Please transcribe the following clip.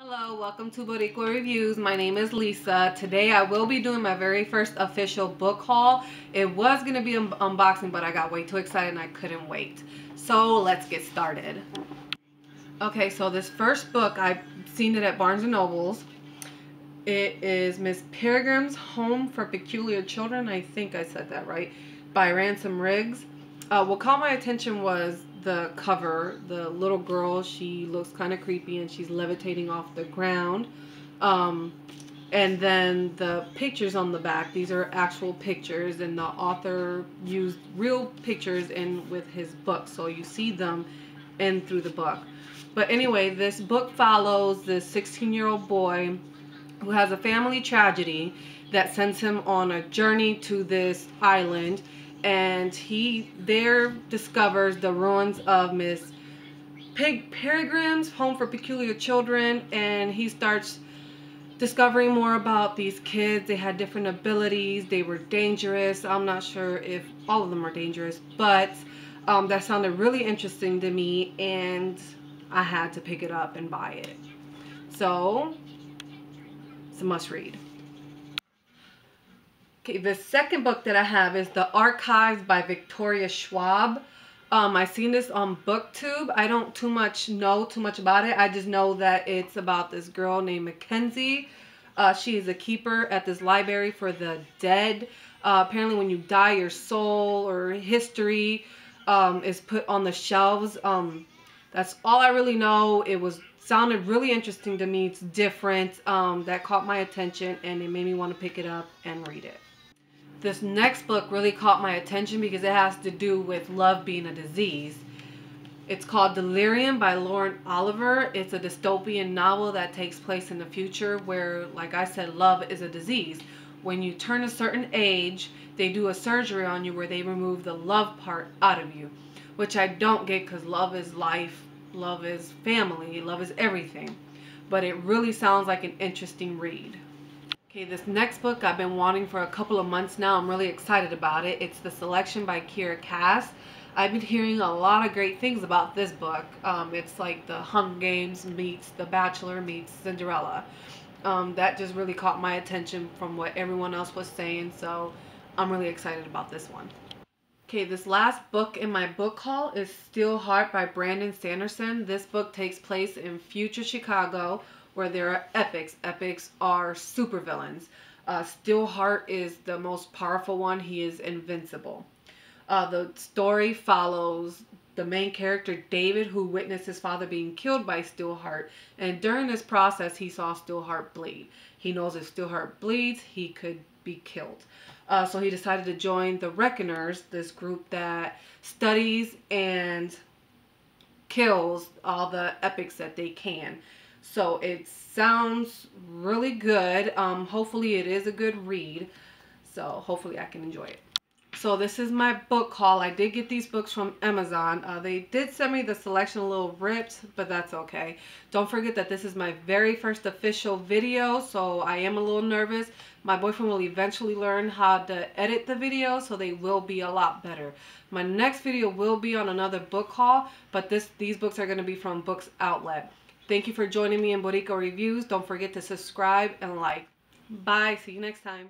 Hello, welcome to Boricua Reviews. My name is Lisa. Today I will be doing my very first official book haul. It was going to be an unboxing, but I got way too excited and I couldn't wait. So let's get started. Okay, so this first book, I've seen it at Barnes & Noble's. It is Miss Peregrine's Home for Peculiar Children. I think I said that right. By Ransom Riggs. Uh, what caught my attention was the cover. The little girl, she looks kind of creepy and she's levitating off the ground. Um, and then the pictures on the back, these are actual pictures and the author used real pictures in with his book. So you see them in through the book. But anyway, this book follows this 16 year old boy who has a family tragedy that sends him on a journey to this island and he there discovers the ruins of Miss Pig Peregrine's Home for Peculiar Children and he starts discovering more about these kids. They had different abilities. They were dangerous. I'm not sure if all of them are dangerous, but um, that sounded really interesting to me and I had to pick it up and buy it. So it's a must read. Okay, the second book that I have is The Archived by Victoria Schwab. Um, I seen this on BookTube. I don't too much know too much about it. I just know that it's about this girl named Mackenzie. Uh, she is a keeper at this library for the dead. Uh, apparently when you die, your soul or history um, is put on the shelves. Um, that's all I really know. It was sounded really interesting to me. It's different. Um, that caught my attention and it made me want to pick it up and read it this next book really caught my attention because it has to do with love being a disease. It's called Delirium by Lauren Oliver. It's a dystopian novel that takes place in the future where, like I said, love is a disease. When you turn a certain age, they do a surgery on you where they remove the love part out of you, which I don't get because love is life, love is family, love is everything. But it really sounds like an interesting read. Okay, this next book I've been wanting for a couple of months now. I'm really excited about it. It's The Selection by Kiera Cass. I've been hearing a lot of great things about this book. Um, it's like the Hunger Games meets The Bachelor meets Cinderella. Um, that just really caught my attention from what everyone else was saying, so I'm really excited about this one. Okay, this last book in my book haul is Steelheart by Brandon Sanderson. This book takes place in future Chicago where there are epics. Epics are supervillains. Uh, Steelheart is the most powerful one. He is invincible. Uh, the story follows the main character, David, who witnessed his father being killed by Steelheart. And during this process, he saw Steelheart bleed. He knows if Steelheart bleeds, he could be killed. Uh, so he decided to join the Reckoners, this group that studies and kills all the epics that they can. So it sounds really good. Um, hopefully it is a good read. So hopefully I can enjoy it. So this is my book haul. I did get these books from Amazon. Uh, they did send me the selection a little ripped, but that's okay. Don't forget that this is my very first official video, so I am a little nervous. My boyfriend will eventually learn how to edit the video, so they will be a lot better. My next video will be on another book haul, but this these books are going to be from Books Outlet. Thank you for joining me in Boricua Reviews. Don't forget to subscribe and like. Bye. See you next time.